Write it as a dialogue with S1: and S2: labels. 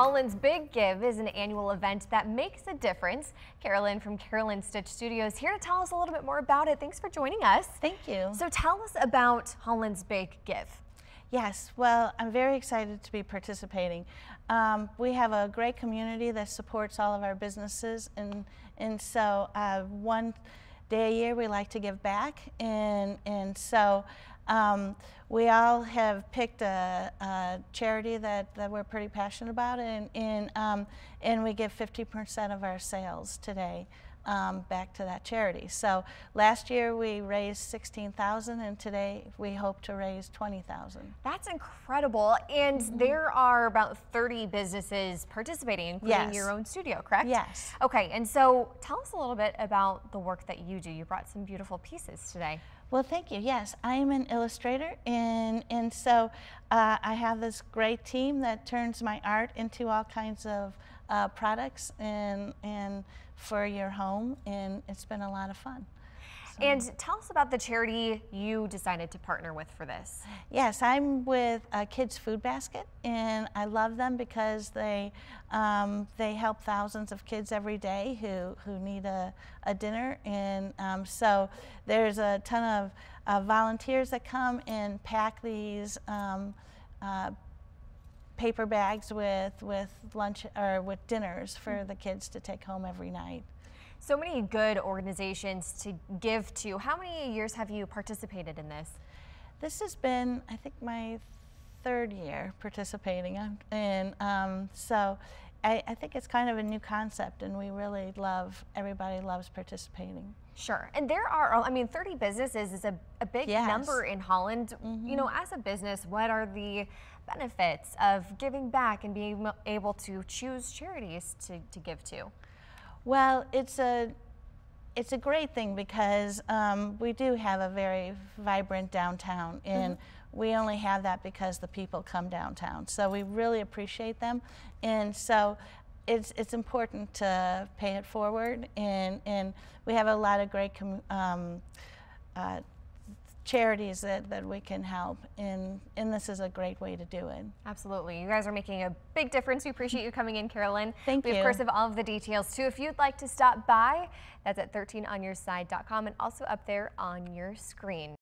S1: Holland's Big Give is an annual event that makes a difference. Carolyn from Carolyn Stitch Studios here to tell us a little bit more about it. Thanks for joining us.
S2: Thank you.
S1: So tell us about Holland's Big Give.
S2: Yes, well, I'm very excited to be participating. Um, we have a great community that supports all of our businesses, and and so uh, one day a year we like to give back, and and so um, we all have picked a, a, charity that, that we're pretty passionate about, and and, um, and we give 50% of our sales today. Um, back to that charity. So last year we raised 16,000 and today we hope to raise 20,000.
S1: That's incredible. And mm -hmm. there are about 30 businesses participating, including yes. your own studio, correct?
S2: Yes.
S1: Okay, and so tell us a little bit about the work that you do. You brought some beautiful pieces today.
S2: Well, thank you. Yes, I am an illustrator, and and so uh, I have this great team that turns my art into all kinds of uh, products and and for your home, and it's been a lot of fun.
S1: And tell us about the charity you decided to partner with for this.
S2: Yes, I'm with uh, Kids Food Basket, and I love them because they um, they help thousands of kids every day who, who need a, a dinner. And um, so there's a ton of uh, volunteers that come and pack these um, uh, paper bags with, with lunch or with dinners for mm. the kids to take home every night.
S1: So many good organizations to give to. How many years have you participated in this?
S2: This has been, I think, my third year participating. And um, so I, I, think it's kind of a new concept, and we really love, everybody loves participating.
S1: Sure. And there are, I mean, 30 businesses is a, a big yes. number in Holland. Mm -hmm. You know, as a business, what are the benefits of giving back and being able to choose charities to, to give to?
S2: Well, it's a it's a great thing because um, we do have a very vibrant downtown, and mm -hmm. we only have that because the people come downtown. So we really appreciate them, and so it's it's important to pay it forward, and and we have a lot of great um, uh, charities that, that we can help and, and this is a great way to do it.
S1: Absolutely. You guys are making a big difference. We appreciate you coming in, Carolyn.
S2: Thank
S1: we,
S2: you.
S1: We of course have all of the details too. If you'd like to stop by, that's at 13onyourside.com and also up there on your screen.